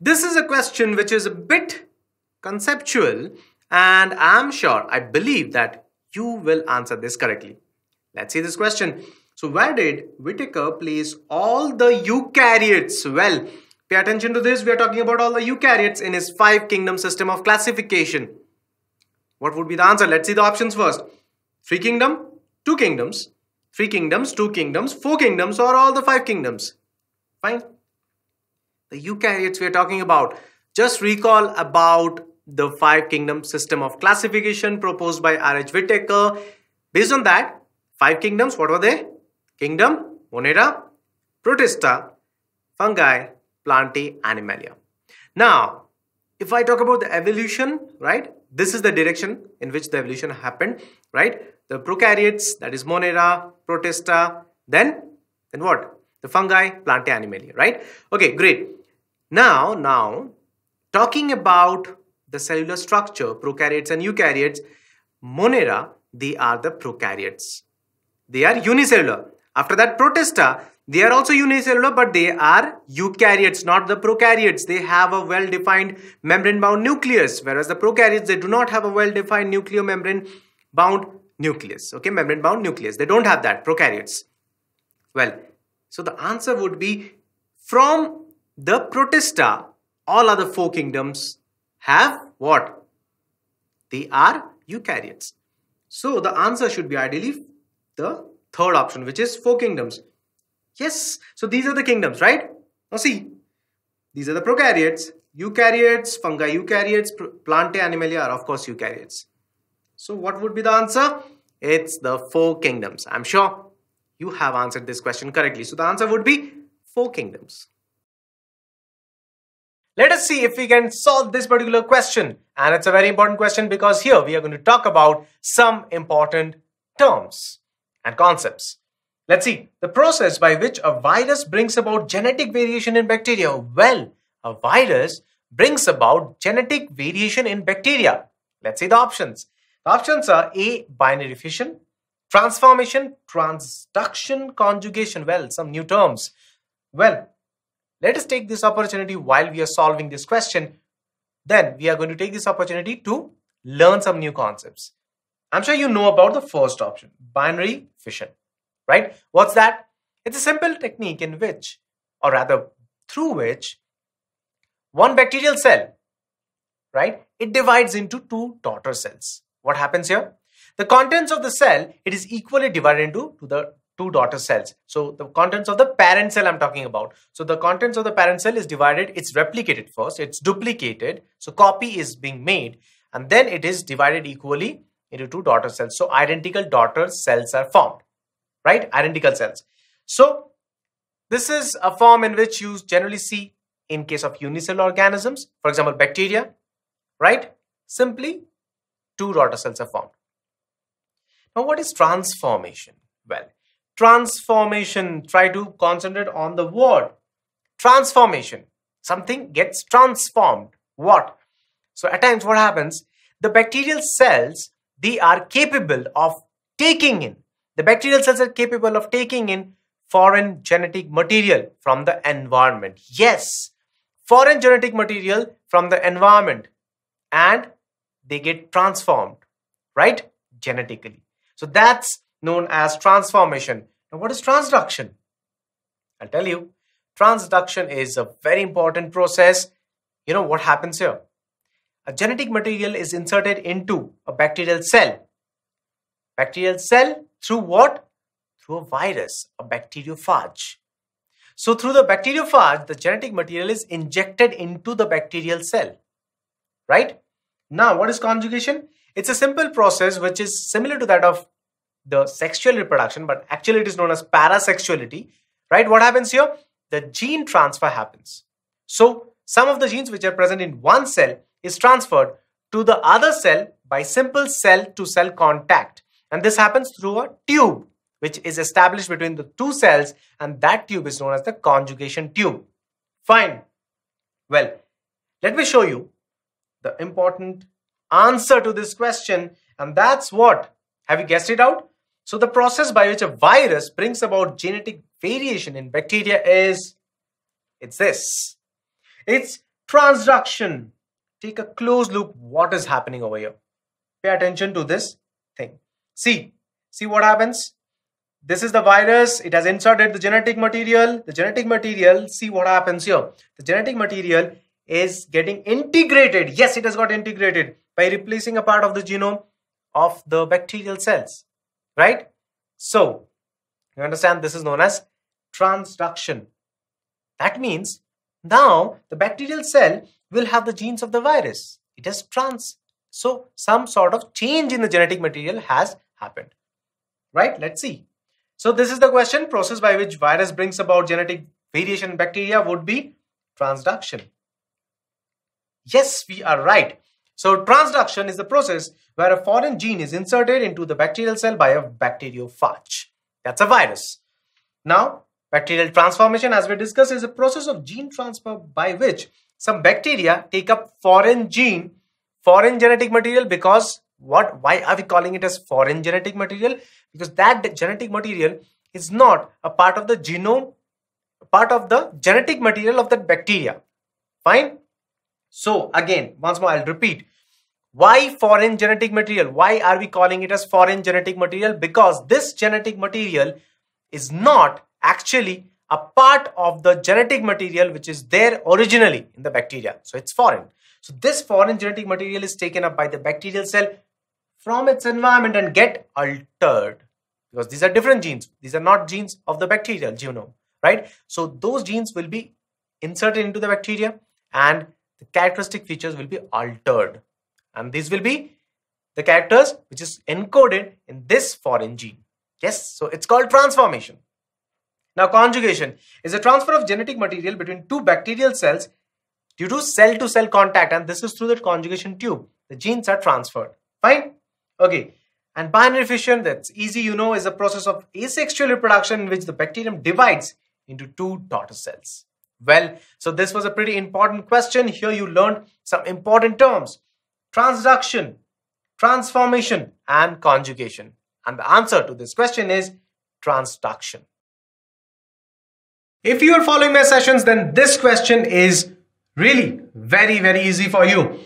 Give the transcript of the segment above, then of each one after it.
This is a question which is a bit conceptual and I'm sure, I believe that you will answer this correctly. Let's see this question. So where did Whittaker place all the eukaryotes? Well, pay attention to this. We are talking about all the eukaryotes in his five kingdom system of classification. What would be the answer? Let's see the options first. Three kingdom, two kingdoms, three kingdoms, two kingdoms, four kingdoms or all the five kingdoms. Fine. The eukaryotes we are talking about. Just recall about the five kingdom system of classification proposed by R.H. Whittaker. Based on that, five kingdoms, what were they? Kingdom, Monera, Protista, Fungi, Plantae, Animalia. Now, if I talk about the evolution, right, this is the direction in which the evolution happened, right? The prokaryotes, that is Monera, Protista, then, then what? The fungi, Plantae, Animalia, right? Okay, great. Now, now, talking about the cellular structure, prokaryotes and eukaryotes, Monera, they are the prokaryotes. They are unicellular. After that, Protista, they are also unicellular, but they are eukaryotes, not the prokaryotes. They have a well-defined membrane-bound nucleus, whereas the prokaryotes, they do not have a well-defined nuclear membrane-bound nucleus. Okay, membrane-bound nucleus. They don't have that, prokaryotes. Well, so the answer would be from the Protista, all other four kingdoms have what? They are eukaryotes. So the answer should be ideally the third option, which is four kingdoms. Yes, so these are the kingdoms, right? Now see, these are the prokaryotes, eukaryotes, fungi eukaryotes, plantae animalia are of course eukaryotes. So what would be the answer? It's the four kingdoms. I'm sure you have answered this question correctly. So the answer would be four kingdoms. Let us see if we can solve this particular question. And it's a very important question because here we are going to talk about some important terms and concepts. Let's see the process by which a virus brings about genetic variation in bacteria. Well, a virus brings about genetic variation in bacteria. Let's see the options. The options are A. Binary fission, transformation, transduction, conjugation. Well, some new terms. Well, let us take this opportunity while we are solving this question. Then we are going to take this opportunity to learn some new concepts. I'm sure you know about the first option, binary fission, right? What's that? It's a simple technique in which, or rather through which, one bacterial cell, right, it divides into two daughter cells. What happens here? The contents of the cell, it is equally divided into to the two daughter cells. So the contents of the parent cell I'm talking about. So the contents of the parent cell is divided, it's replicated first, it's duplicated. So copy is being made and then it is divided equally into two daughter cells. So identical daughter cells are formed, right? Identical cells. So this is a form in which you generally see in case of unicellular organisms, for example, bacteria, right? Simply two daughter cells are formed. Now, what is transformation? Well, transformation. Try to concentrate on the word transformation. Something gets transformed. What? So at times what happens? The bacterial cells, they are capable of taking in. The bacterial cells are capable of taking in foreign genetic material from the environment. Yes, foreign genetic material from the environment and they get transformed, right? Genetically. So that's known as transformation. Now, what is transduction? I'll tell you. Transduction is a very important process. You know what happens here? A genetic material is inserted into a bacterial cell. Bacterial cell through what? Through a virus, a bacteriophage. So through the bacteriophage, the genetic material is injected into the bacterial cell. Right? Now, what is conjugation? It's a simple process which is similar to that of the sexual reproduction, but actually it is known as parasexuality, right? What happens here? The gene transfer happens. So some of the genes which are present in one cell is transferred to the other cell by simple cell to cell contact. And this happens through a tube which is established between the two cells and that tube is known as the conjugation tube. Fine. Well, let me show you the important answer to this question and that's what? Have you guessed it out? So the process by which a virus brings about genetic variation in bacteria is, it's this. It's transduction. Take a close look what is happening over here. Pay attention to this thing. See, see what happens? This is the virus. It has inserted the genetic material. The genetic material, see what happens here. The genetic material is getting integrated. Yes, it has got integrated by replacing a part of the genome of the bacterial cells, right? So, you understand this is known as transduction. That means now the bacterial cell will have the genes of the virus. It has trans. So, some sort of change in the genetic material has happened, right? Let's see. So, this is the question process by which virus brings about genetic variation in bacteria would be transduction. Yes, we are right. So transduction is the process where a foreign gene is inserted into the bacterial cell by a bacteriophage. That's a virus. Now, bacterial transformation, as we discussed, is a process of gene transfer by which some bacteria take up foreign gene, foreign genetic material because what? Why are we calling it as foreign genetic material? Because that genetic material is not a part of the genome, part of the genetic material of that bacteria. Fine? So again, once more, I'll repeat. Why foreign genetic material? Why are we calling it as foreign genetic material? Because this genetic material is not actually a part of the genetic material which is there originally in the bacteria. So it's foreign. So this foreign genetic material is taken up by the bacterial cell from its environment and get altered because these are different genes. These are not genes of the bacterial genome, right? So those genes will be inserted into the bacteria and the characteristic features will be altered and these will be the characters which is encoded in this foreign gene. Yes, so it's called transformation. Now conjugation is a transfer of genetic material between two bacterial cells due to cell-to-cell contact and this is through the conjugation tube. The genes are transferred. Fine? Okay. And binary fission, that's easy, you know, is a process of asexual reproduction in which the bacterium divides into two daughter cells. Well, so this was a pretty important question. Here you learned some important terms. Transduction, transformation and conjugation. And the answer to this question is transduction. If you are following my sessions, then this question is really very, very easy for you.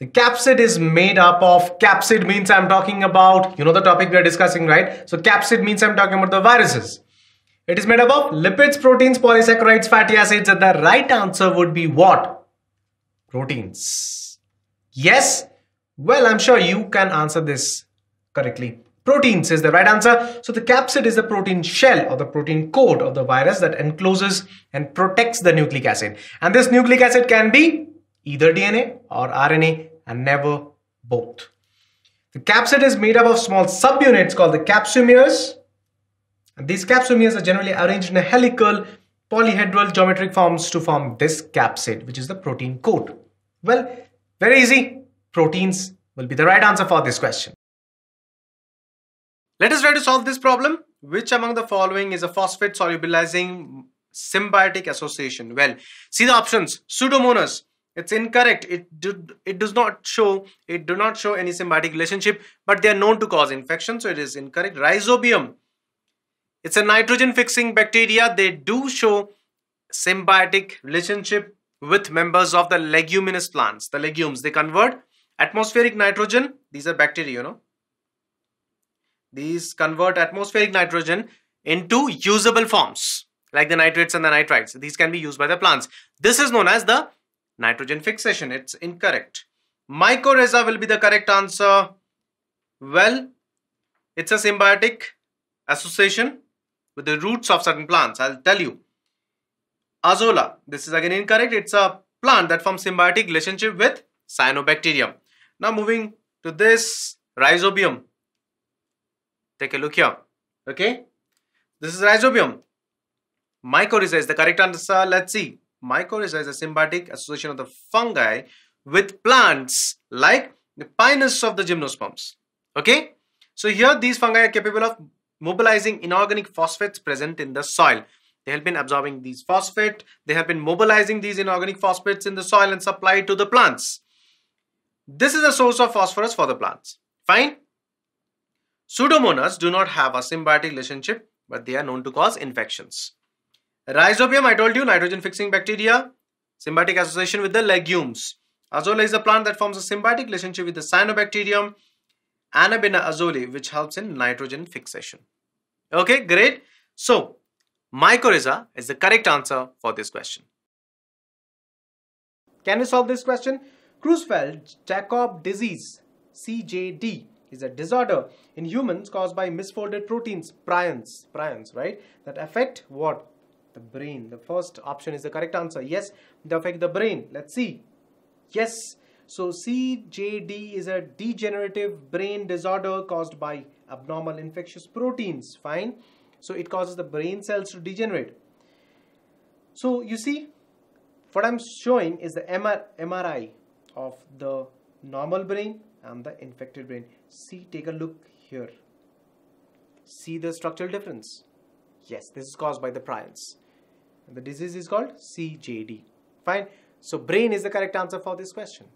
The capsid is made up of, capsid means I'm talking about, you know the topic we are discussing, right? So capsid means I'm talking about the viruses. It is made up of lipids, proteins, polysaccharides, fatty acids and the right answer would be what? Proteins. Yes? Well, I'm sure you can answer this correctly. Proteins is the right answer. So the capsid is the protein shell or the protein coat of the virus that encloses and protects the nucleic acid. And this nucleic acid can be either DNA or RNA and never both. The capsid is made up of small subunits called the capsomeres and these capsomeres are generally arranged in a helical polyhedral geometric forms to form this capsid, which is the protein coat. Well, very easy. Proteins will be the right answer for this question. Let us try to solve this problem. Which among the following is a phosphate solubilizing symbiotic association? Well, see the options. Pseudomonas. It's incorrect. It do, it does not show it do not show any symbiotic relationship, but they are known to cause infection, so it is incorrect. Rhizobium it's a nitrogen fixing bacteria. They do show symbiotic relationship with members of the leguminous plants. The legumes, they convert atmospheric nitrogen. These are bacteria, you know. These convert atmospheric nitrogen into usable forms like the nitrates and the nitrites. These can be used by the plants. This is known as the nitrogen fixation. It's incorrect. Mycorrhiza will be the correct answer. Well, it's a symbiotic association with the roots of certain plants. I'll tell you. Azolla. This is again incorrect. It's a plant that forms symbiotic relationship with cyanobacterium. Now moving to this rhizobium. Take a look here. Okay. This is rhizobium. Mycorrhiza is the correct answer. Let's see. Mycorrhiza is a symbiotic association of the fungi with plants like the pinus of the gymnosperms. Okay. So here these fungi are capable of mobilizing inorganic phosphates present in the soil. They have been absorbing these phosphate. They have been mobilizing these inorganic phosphates in the soil and supply it to the plants. This is a source of phosphorus for the plants. Fine. Pseudomonas do not have a symbiotic relationship, but they are known to cause infections. Rhizobium, I told you, nitrogen fixing bacteria. Symbiotic association with the legumes. Azolla is a plant that forms a symbiotic relationship with the cyanobacterium Anabaena azollae, which helps in nitrogen fixation. Okay, great. So, mycorrhiza is the correct answer for this question. Can we solve this question? Creutzfeldt-Jakob disease, CJD, is a disorder in humans caused by misfolded proteins, prions, prions, right? That affect what? The brain. The first option is the correct answer. Yes, they affect the brain. Let's see. Yes. So CJD is a degenerative brain disorder caused by abnormal infectious proteins. Fine. So it causes the brain cells to degenerate. So you see, what I'm showing is the MR, MRI of the normal brain and the infected brain. See, take a look here. See the structural difference. Yes, this is caused by the prions. The disease is called CJD. Fine. So brain is the correct answer for this question.